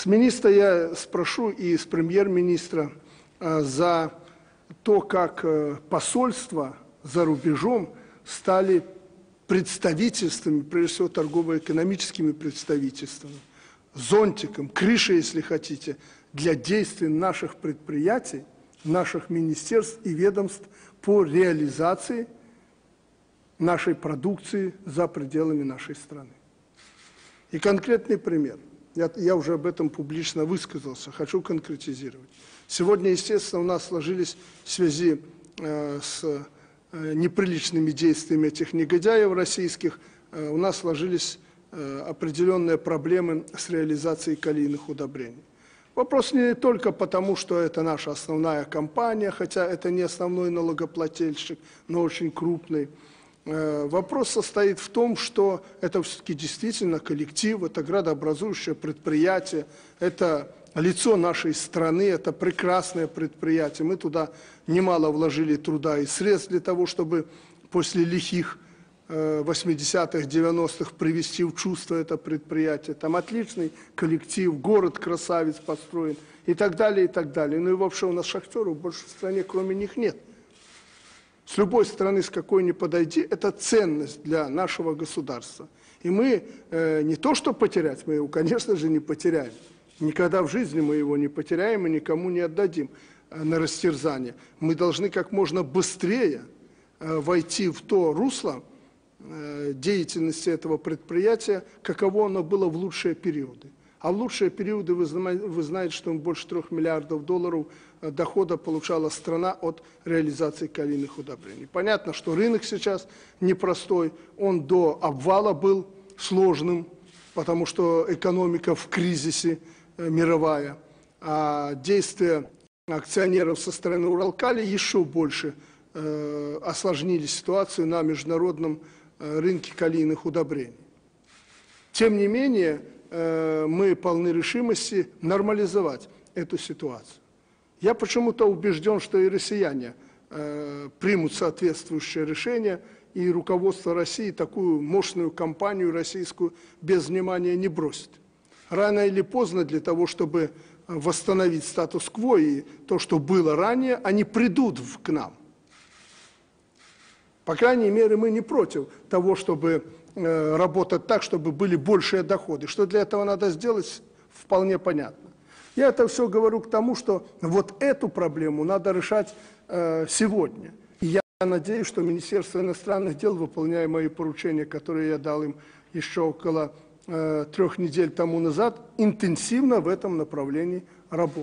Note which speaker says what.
Speaker 1: С министра я спрошу и с премьер-министра э, за то, как э, посольства за рубежом стали представительствами, прежде всего торгово-экономическими представительствами, зонтиком, крышей, если хотите, для действий наших предприятий, наших министерств и ведомств по реализации нашей продукции за пределами нашей страны. И конкретный пример. Я, я уже об этом публично высказался, хочу конкретизировать. Сегодня, естественно, у нас сложились связи э, с э, неприличными действиями этих негодяев российских, э, у нас сложились э, определенные проблемы с реализацией калийных удобрений. Вопрос не только потому, что это наша основная компания, хотя это не основной налогоплательщик, но очень крупный. Э, вопрос состоит в том, что это все-таки действительно коллектив, это градообразующее предприятие, это лицо нашей страны, это прекрасное предприятие. Мы туда немало вложили труда и средств для того, чтобы после лихих 80-х, э, 90-х привести в чувство это предприятие. Там отличный коллектив, город красавец построен и так далее, и так далее. Ну и вообще у нас шахтеров больше в стране кроме них нет. С любой стороны, с какой ни подойди, это ценность для нашего государства. И мы э, не то что потерять, мы его, конечно же, не потеряем. Никогда в жизни мы его не потеряем и никому не отдадим э, на растерзание. Мы должны как можно быстрее э, войти в то русло, Э, деятельности этого предприятия, каково оно было в лучшие периоды. А лучшие периоды вы знаете, что больше трех миллиардов долларов э, дохода получала страна от реализации калийных удобрений. Понятно, что рынок сейчас непростой, он до обвала был сложным, потому что экономика в кризисе э, мировая, а действия акционеров со стороны Уралкали еще больше осложнили ситуацию на международном рынке Э, калийных удобрений. Тем не менее, э, мы полны решимости нормализовать эту ситуацию. Я почему-то убежден, что и россияне э, примут соответствующее решение, и руководство России такую мощную кампанию российскую без внимания не бросит. Рано или поздно для того, чтобы восстановить статус-кво и то, что было ранее, они придут к нам. По крайней мере, мы не против того, чтобы э, работать так, чтобы были большие доходы. Что для этого надо сделать, вполне понятно. Я это все говорю к тому, что вот эту проблему надо решать э, сегодня. И я надеюсь, что Министерство иностранных дел, выполняя мои поручения, которые я дал им еще около э, трех недель тому назад, интенсивно в этом направлении работает.